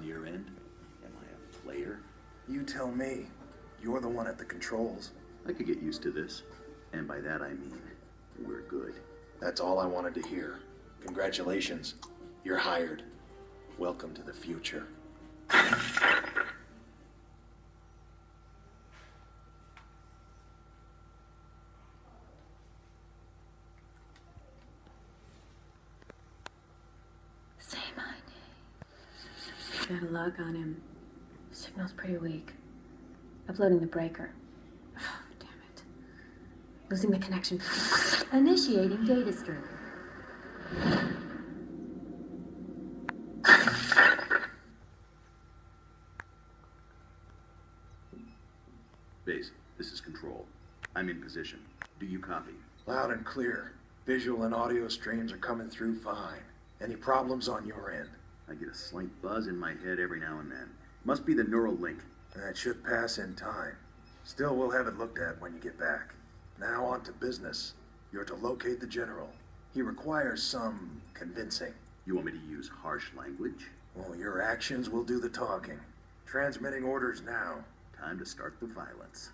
your end? Am I a player? You tell me. You're the one at the controls. I could get used to this. And by that I mean, we're good. That's all I wanted to hear. Congratulations. You're hired. Welcome to the future. Got a lock on him. Signal's pretty weak. Uploading the breaker. Oh, damn it. Losing the connection. Initiating data stream. Base, this is Control. I'm in position. Do you copy? Loud and clear. Visual and audio streams are coming through fine. Any problems on your end? I get a slight buzz in my head every now and then. Must be the neural link. That should pass in time. Still, we'll have it looked at when you get back. Now on to business. You're to locate the general. He requires some convincing. You want me to use harsh language? Well, your actions will do the talking. Transmitting orders now. Time to start the violence.